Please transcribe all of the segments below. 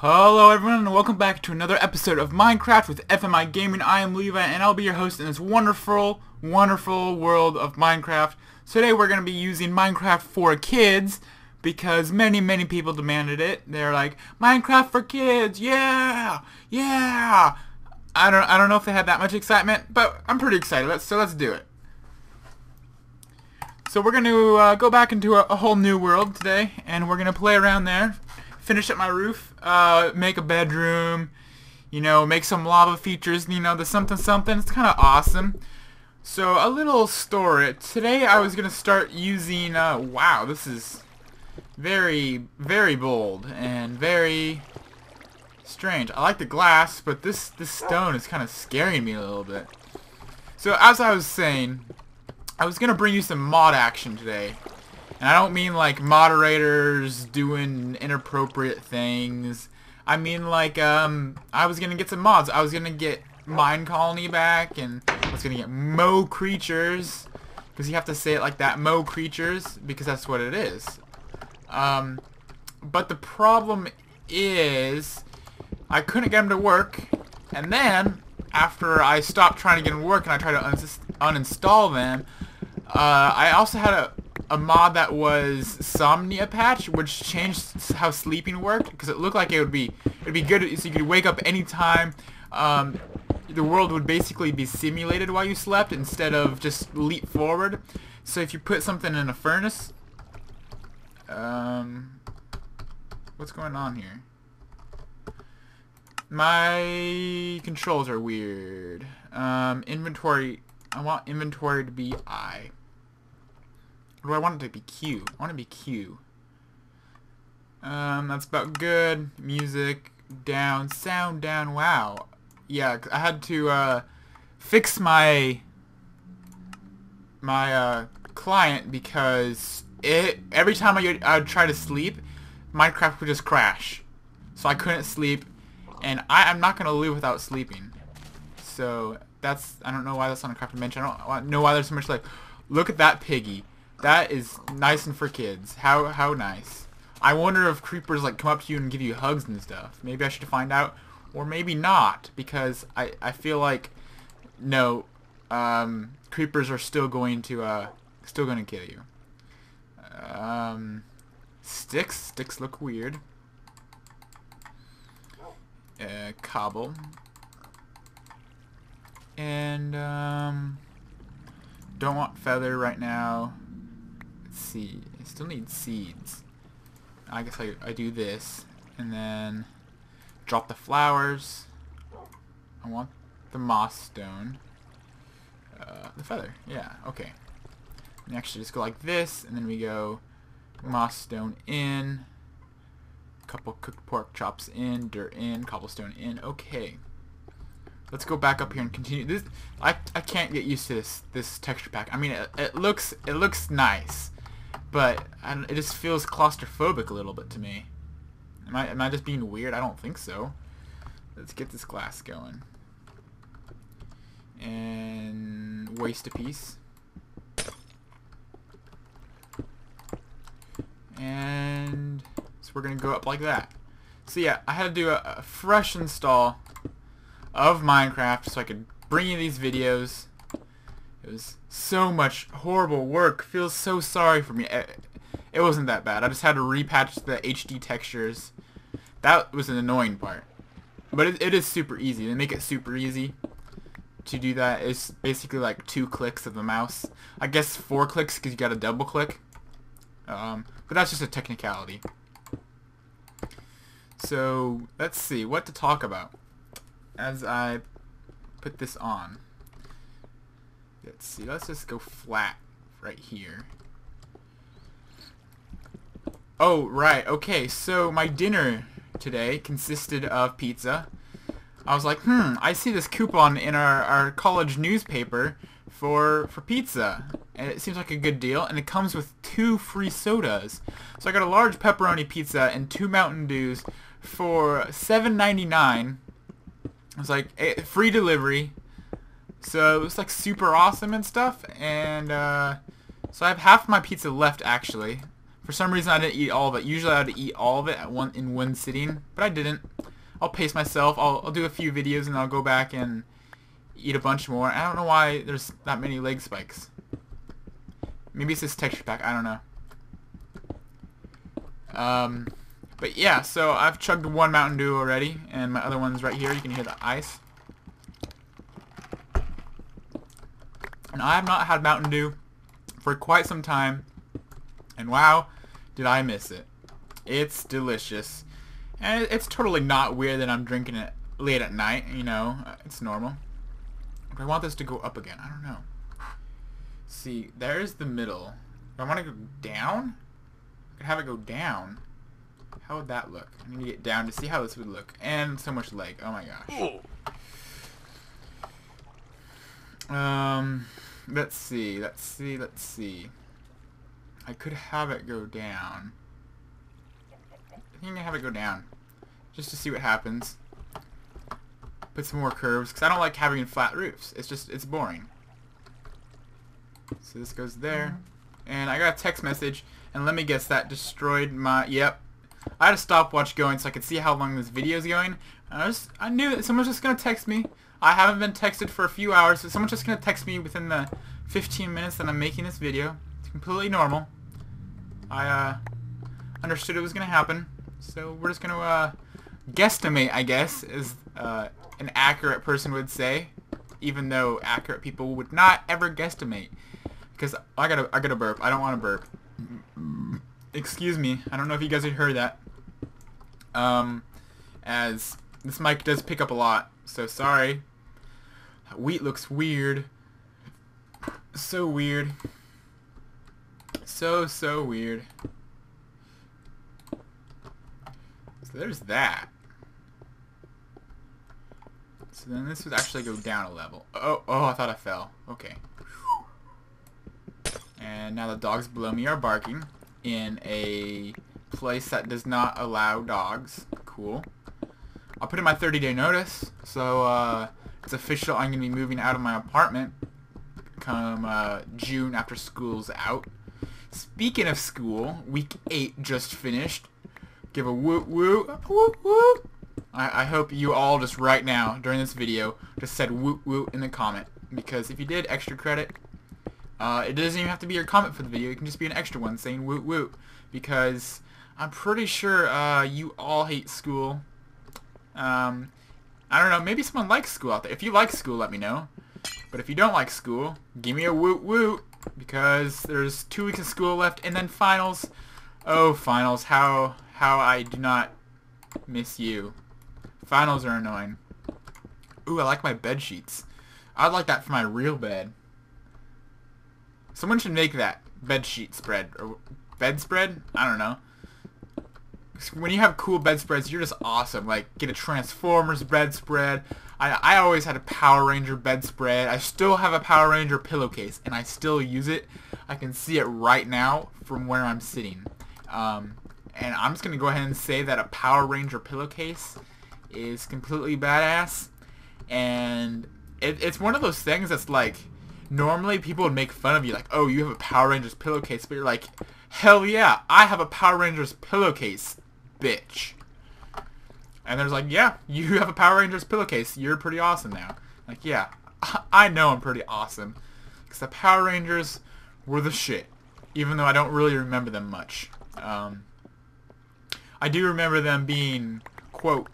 Hello everyone and welcome back to another episode of Minecraft with FMI Gaming. I am Levi and I'll be your host in this wonderful, wonderful world of Minecraft. Today we're going to be using Minecraft for kids because many, many people demanded it. They're like, Minecraft for kids, yeah, yeah. I don't, I don't know if they had that much excitement, but I'm pretty excited. Let's, so let's do it. So we're going to uh, go back into a, a whole new world today and we're going to play around there finish up my roof, uh, make a bedroom, you know, make some lava features, you know, the something something. It's kind of awesome. So a little story. Today I was going to start using, uh, wow, this is very, very bold and very strange. I like the glass, but this, this stone is kind of scaring me a little bit. So as I was saying, I was going to bring you some mod action today. And I don't mean like moderators doing inappropriate things. I mean like um I was gonna get some mods. I was gonna get Mine Colony back and I was gonna get Mo Creatures. Because you have to say it like that, Mo Creatures, because that's what it is. Um but the problem is I couldn't get them to work and then after I stopped trying to get them to work and I tried to un uninstall them uh, I also had a a mod that was Somnia patch, which changed how sleeping worked because it looked like it would be it'd be good so you could wake up anytime. Um, the world would basically be simulated while you slept instead of just leap forward. So if you put something in a furnace, um, what's going on here? My controls are weird. Um, inventory, I want inventory to be I. Or do I want it to be Q? I want it to be Q. Um, that's about good. Music down, sound down. Wow. Yeah, I had to uh, fix my my uh, client because it every time I I would try to sleep, Minecraft would just crash. So I couldn't sleep, and I, I'm not gonna live without sleeping. So that's I don't know why that's on a crafted mention. I don't know why there's so much like. Look at that piggy. That is nice and for kids. How how nice. I wonder if creepers like come up to you and give you hugs and stuff. Maybe I should find out, or maybe not, because I I feel like no, um, creepers are still going to uh still going to kill you. Um, sticks sticks look weird. Uh, cobble. And um, don't want feather right now seed. I still need seeds. I guess I, I do this. And then drop the flowers. I want the moss stone. Uh, the feather. Yeah, okay. And actually just go like this. And then we go moss stone in. Couple cooked pork chops in. Dirt in. Cobblestone in. Okay. Let's go back up here and continue. This I I can't get used to this this texture pack. I mean, it, it looks it looks nice, but it just feels claustrophobic a little bit to me. Am I, am I just being weird? I don't think so. Let's get this glass going. And waste a piece. And so we're going to go up like that. So yeah, I had to do a, a fresh install of Minecraft so I could bring you these videos it was so much horrible work. Feels so sorry for me. It wasn't that bad. I just had to repatch the HD textures. That was an annoying part. But it, it is super easy. They make it super easy to do that. It's basically like two clicks of the mouse. I guess four clicks because you got to double click. Um, but that's just a technicality. So let's see what to talk about as I put this on. Let's see, let's just go flat right here. Oh, right, okay, so my dinner today consisted of pizza. I was like, hmm, I see this coupon in our, our college newspaper for for pizza. And it seems like a good deal, and it comes with two free sodas. So I got a large pepperoni pizza and two Mountain Dews for $7.99. I was like, eh, free delivery, so it was like super awesome and stuff. And uh, so I have half my pizza left actually For some reason, I didn't eat all of it. Usually, I would eat all of it at one in one sitting, but I didn't. I'll pace myself. I'll, I'll do a few videos, and I'll go back and eat a bunch more. I don't know why there's that many lag spikes. Maybe it's this texture pack. I don't know. Um, but yeah, so I've chugged one Mountain Dew already, and my other one's right here. You can hear the ice. And I have not had Mountain Dew for quite some time. And wow, did I miss it. It's delicious. And it's totally not weird that I'm drinking it late at night, you know. It's normal. But I want this to go up again. I don't know. See, there's the middle. If I want to go down, I could have it go down. How would that look? I need to get down to see how this would look. And so much leg. Oh my gosh. Um, let's see, let's see, let's see. I could have it go down. I think I have it go down. Just to see what happens. Put some more curves, because I don't like having flat roofs. It's just, it's boring. So this goes there. Mm-hmm. And I got a text message, and let me guess, that destroyed my, yep. I had a stopwatch going so I could see how long this video is going. I, was, I knew that someone's just going to text me. I haven't been texted for a few hours, so someone's just going to text me within the 15 minutes that I'm making this video. It's completely normal. I uh, understood it was going to happen, so we're just going to uh, guesstimate, I guess, as uh, an accurate person would say, even though accurate people would not ever guesstimate. Because I gotta, I gotta burp. I don't want to burp. Excuse me. I don't know if you guys had heard that. Um, as this mic does pick up a lot, so sorry. That wheat looks weird. So weird. So, so weird. So there's that. So then this would actually go down a level. Oh, oh, I thought I fell. Okay. And now the dogs below me are barking in a place that does not allow dogs. Cool. I'll put in my 30 day notice. So uh, it's official. I'm going to be moving out of my apartment come uh, June after school's out. Speaking of school, week 8 just finished. Give a woot woot. Woot woot. I, I hope you all just right now, during this video, just said woot woot in the comment. Because if you did, extra credit. Uh, it doesn't even have to be your comment for the video. It can just be an extra one saying woot woot. Because I'm pretty sure uh, you all hate school. Um, I don't know, maybe someone likes school out there. If you like school, let me know. But if you don't like school, give me a woot woot. Because there's two weeks of school left and then finals. Oh, finals. How, how I do not miss you. Finals are annoying. Ooh, I like my bed sheets. I'd like that for my real bed. Someone should make that bed sheet spread. Or bedspread? I don't know when you have cool bedspreads, you're just awesome. Like, get a Transformers bedspread. I, I always had a Power Ranger bedspread. I still have a Power Ranger pillowcase, and I still use it. I can see it right now from where I'm sitting. Um, and I'm just going to go ahead and say that a Power Ranger pillowcase is completely badass. And it, it's one of those things that's like, normally people would make fun of you, like, oh, you have a Power Rangers pillowcase, but you're like, hell yeah, I have a Power Rangers pillowcase bitch. And there's like, yeah, you have a Power Rangers pillowcase. You're pretty awesome now. Like, yeah, I know I'm pretty awesome. Because the Power Rangers were the shit. Even though I don't really remember them much. Um, I do remember them being, quote,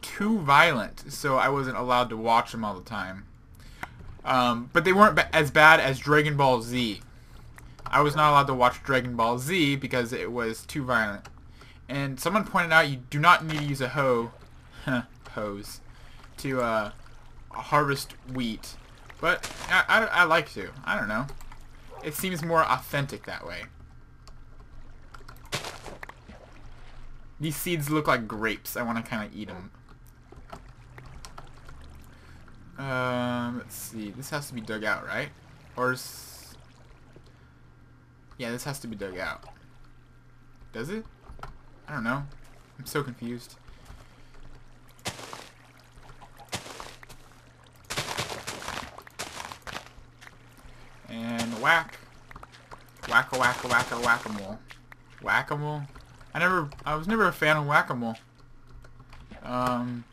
too violent. So I wasn't allowed to watch them all the time. Um, but they weren't ba as bad as Dragon Ball Z. I was not allowed to watch Dragon Ball Z because it was too violent. And someone pointed out you do not need to use a hoe, hose, to uh, harvest wheat. But I, I, I like to. I don't know. It seems more authentic that way. These seeds look like grapes. I want to kind of eat them. Um, let's see. This has to be dug out, right? Or... Yeah, this has to be dug out. Does it? I don't know. I'm so confused. And whack. Whack a whack a whack a whack a mole. Whack-a-mole. I never, I was never a fan of whack-a-mole. Um,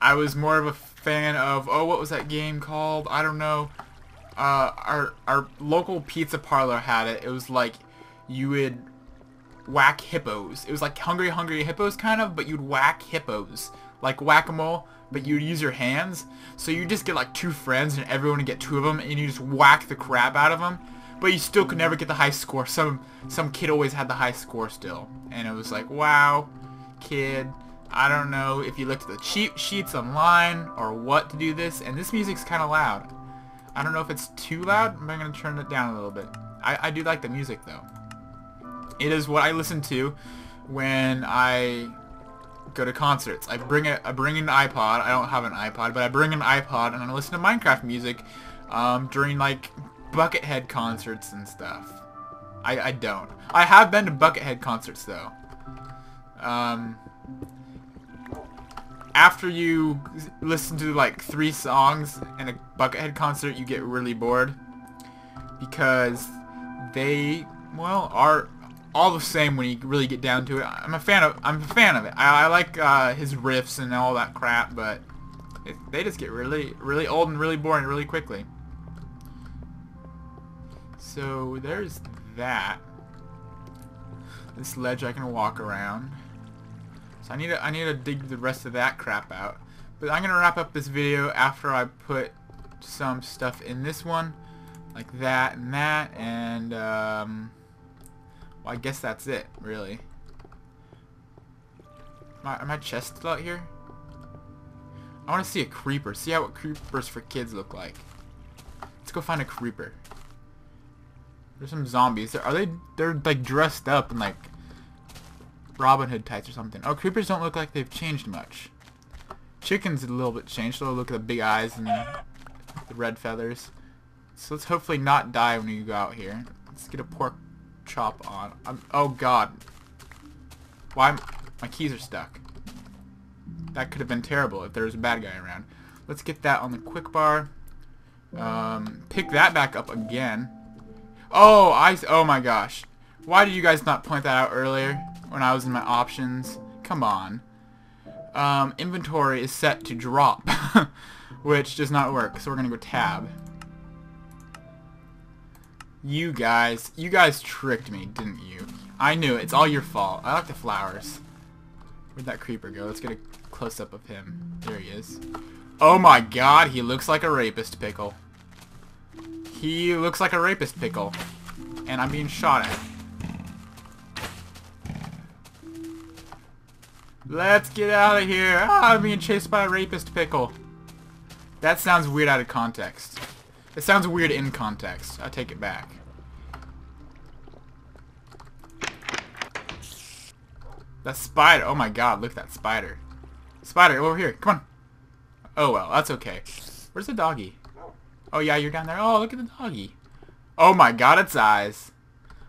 I was more of a fan of, oh, what was that game called? I don't know. Uh, our, our local pizza parlor had it. It was like, you would whack hippos. It was like Hungry Hungry Hippos kind of, but you'd whack hippos. Like whack-a-mole, but you'd use your hands. So you just get like two friends and everyone would get two of them and you just whack the crap out of them. But you still could never get the high score. Some some kid always had the high score still. And it was like, wow, kid. I don't know if you looked at the cheat sheets online or what to do this. And this music's kind of loud. I don't know if it's too loud. I'm going to turn it down a little bit. I, I do like the music though. It is what I listen to when I go to concerts. I bring it. I bring an iPod. I don't have an iPod, but I bring an iPod and I listen to Minecraft music um, during like Buckethead concerts and stuff. I, I don't. I have been to Buckethead concerts though. Um, after you listen to like three songs in a Buckethead concert, you get really bored because they, well, are all the same when you really get down to it. I'm a fan of I'm a fan of it. I, I like uh, his riffs and all that crap, but it, they just get really really old and really boring really quickly. So there's that. This ledge I can walk around. So I need to I need to dig the rest of that crap out. But I'm gonna wrap up this video after I put some stuff in this one, like that and that, and um, well, I guess that's it, really. My, my chest still out here? I want to see a creeper. See how what creepers for kids look like. Let's go find a creeper. There's some zombies. Are they? They're like dressed up in like Robin Hood tights or something. Oh, creepers don't look like they've changed much. Chickens a little bit changed. So look at the big eyes and the red feathers. So let's hopefully not die when you go out here. Let's get a pork chop on. I'm, oh god. Why? My keys are stuck. That could have been terrible if there was a bad guy around. Let's get that on the quick bar. Um, pick that back up again. Oh, I. Oh my gosh. Why did you guys not point that out earlier when I was in my options? Come on. Um, inventory is set to drop, which does not work. So we're gonna go tab. You guys, you guys tricked me, didn't you? I knew it. It's all your fault. I like the flowers. Where'd that creeper go? Let's get a close-up of him. There he is. Oh my god, he looks like a rapist pickle. He looks like a rapist pickle. And I'm being shot at. Let's get out of here. Ah, I'm being chased by a rapist pickle. That sounds weird out of context. It sounds weird in context. I take it back. That spider. Oh my god, look at that spider. Spider, over here. Come on. Oh well, that's okay. Where's the doggy? Oh yeah, you're down there. Oh, look at the doggy. Oh my god, its eyes.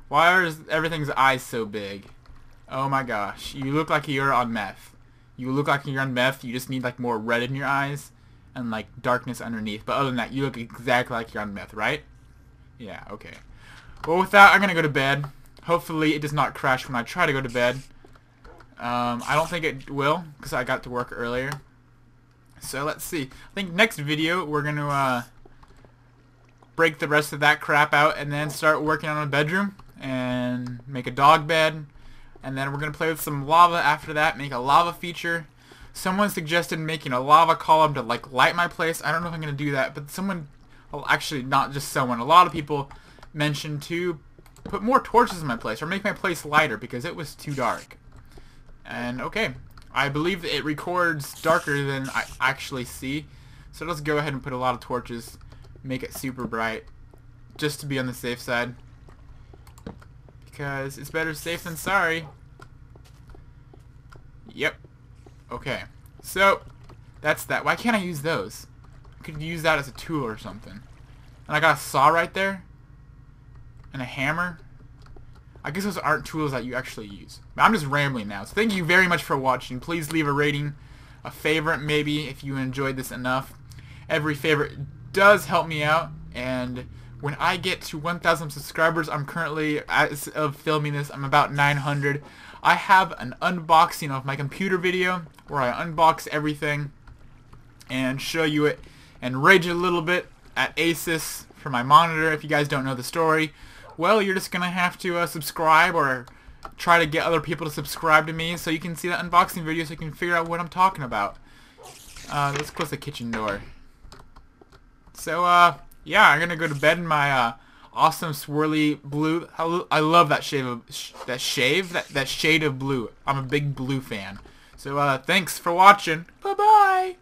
Why are everything's eyes so big? Oh my gosh. You look like you're on meth. You look like you're on meth. You just need like more red in your eyes and like darkness underneath. But other than that, you look exactly like you're on meth, right? Yeah, okay. Well, with that, I'm going to go to bed. Hopefully, it does not crash when I try to go to bed. Um, I don't think it will because I got to work earlier. So let's see. I think next video we're going to uh, break the rest of that crap out and then start working on a bedroom and make a dog bed. And then we're going to play with some lava after that, make a lava feature. Someone suggested making a lava column to like light my place. I don't know if I'm going to do that, but someone, well actually not just someone, a lot of people mentioned to put more torches in my place or make my place lighter because it was too dark. And okay, I believe it records darker than I actually see. So let's go ahead and put a lot of torches, make it super bright, just to be on the safe side. Because it's better safe than sorry. Yep. Okay. So, that's that. Why can't I use those? I could use that as a tool or something. And I got a saw right there. And a hammer. I guess those aren't tools that you actually use. But I'm just rambling now. So thank you very much for watching. Please leave a rating, a favorite maybe if you enjoyed this enough. Every favorite does help me out. And when I get to 1,000 subscribers, I'm currently, as of filming this, I'm about 900. I have an unboxing of my computer video where I unbox everything and show you it and rage a little bit at Asus for my monitor. If you guys don't know the story, well, you're just going to have to uh, subscribe or try to get other people to subscribe to me so you can see that unboxing video so you can figure out what I'm talking about. Uh, let's close the kitchen door. So, uh, yeah, I'm gonna go to bed in my, uh, awesome swirly blue. I love that shade of, sh that shave, that, that shade of blue. I'm a big blue fan. So, uh, thanks for watching. Bye-bye.